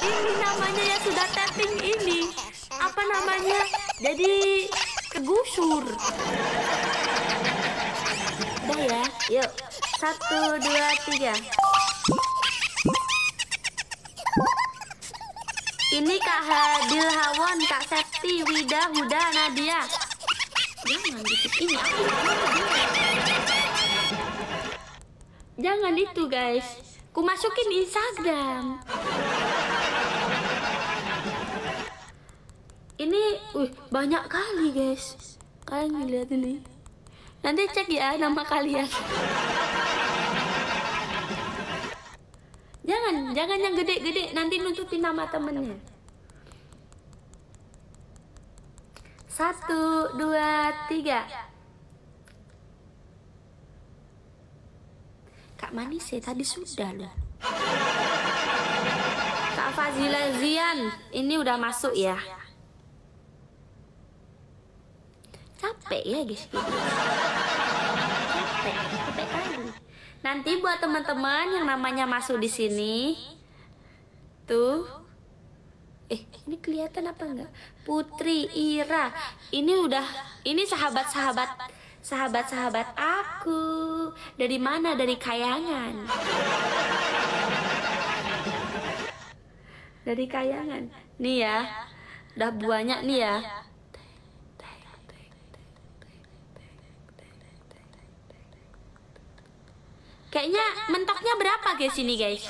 ini namanya ya sudah tapping ini apa namanya jadi kegusur udah ya yuk satu dua tiga ini Kak Hadil Hawon, Kak Septi, Wida, Huda, Nadia. Jangan dikit ini. Jangan itu guys. Ku masukin Instagram. Ini, wih, banyak kali guys. Kalian lihat ini. Nanti cek ya nama kalian. Jangan, jangan yang gede-gede. Nanti nutupin nama temennya. Satu, dua, tiga. Kak Manis ya tadi sudah loh. Kak Fazila Zian, ini udah masuk ya. Capek ya guys. Capek, capek kali. Nanti buat teman-teman yang namanya masuk di sini, tuh, eh ini kelihatan apa enggak? Putri Ira, ini udah, ini sahabat-sahabat, sahabat-sahabat aku. Dari mana? Dari Kayangan. Dari Kayangan. Nih ya, udah banyak nih ya. Kayaknya mentoknya berapa guys ini guys?